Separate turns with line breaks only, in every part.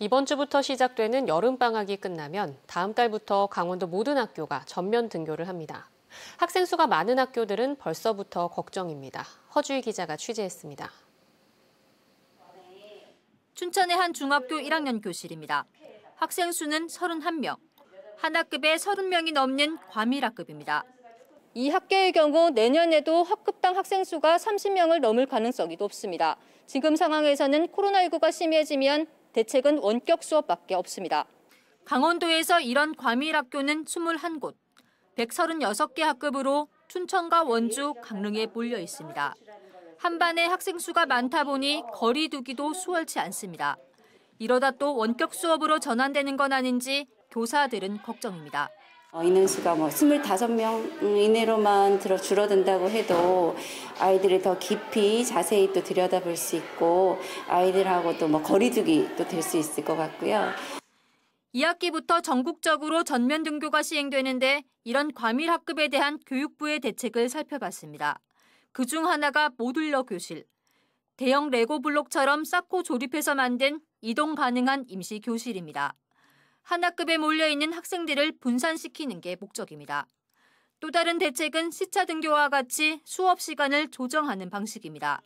이번 주부터 시작되는 여름방학이 끝나면 다음 달부터 강원도 모든 학교가 전면 등교를 합니다. 학생 수가 많은 학교들은 벌써부터 걱정입니다. 허주희 기자가 취재했습니다.
춘천의 한 중학교 1학년 교실입니다. 학생 수는 31명. 한 학급에 30명이 넘는 과밀학급입니다. 이 학교의 경우 내년에도 학급당 학생 수가 30명을 넘을 가능성이 높습니다. 지금 상황에서는 코로나19가 심해지면 대책은 원격 수업밖에 없습니다. 강원도에서 이런 과밀 학교는 21곳, 136개 학급으로 춘천과 원주, 강릉에 몰려 있습니다. 한 반에 학생 수가 많다 보니 거리 두기도 수월치 않습니다. 이러다 또 원격 수업으로 전환되는 건 아닌지 교사들은 걱정입니다.
어, 인원수가 뭐 25명 이내로만 들어 줄어든다고 해도 아이들이 더 깊이 자세히 또 들여다볼 수 있고 아이들하고 또 뭐 거리두기 또 될 수 있을 것 같고요.
2학기부터 전국적으로 전면 등교가 시행되는데 이런 과밀 학급에 대한 교육부의 대책을 살펴봤습니다. 그 중 하나가 모듈러 교실. 대형 레고 블록처럼 쌓고 조립해서 만든 이동 가능한 임시 교실입니다. 한 학급에 몰려있는 학생들을 분산시키는 게 목적입니다. 또 다른 대책은 시차 등교와 같이 수업 시간을 조정하는 방식입니다.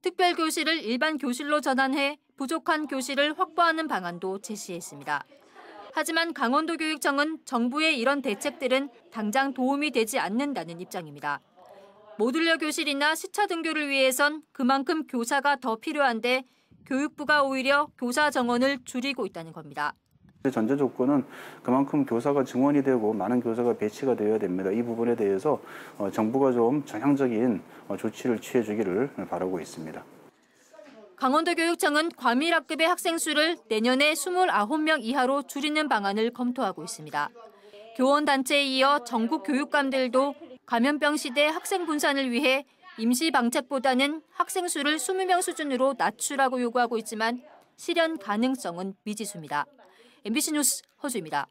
특별 교실을 일반 교실로 전환해 부족한 교실을 확보하는 방안도 제시했습니다. 하지만 강원도 교육청은 정부의 이런 대책들은 당장 도움이 되지 않는다는 입장입니다. 모듈러 교실이나 시차 등교를 위해선 그만큼 교사가 더 필요한데 교육부가 오히려 교사 정원을 줄이고 있다는 겁니다.
전제 조건은 그만큼 교사가 증원이 되고 많은 교사가 배치가 되어야 됩니다. 이 부분에 대해서 어, 정부가 좀 전향적인 어, 조치를 취해 주기를 바라고 있습니다.
강원도 교육청은 과밀학급의 학생 수를 내년에 29명 이하로 줄이는 방안을 검토하고 있습니다. 교원 단체에 이어 전국 교육감들도 감염병 시대 학생 분산을 위해 임시 방책보다는 학생 수를 20명 수준으로 낮추라고 요구하고 있지만 실현 가능성은 미지수입니다. MBC 뉴스 허주입니다.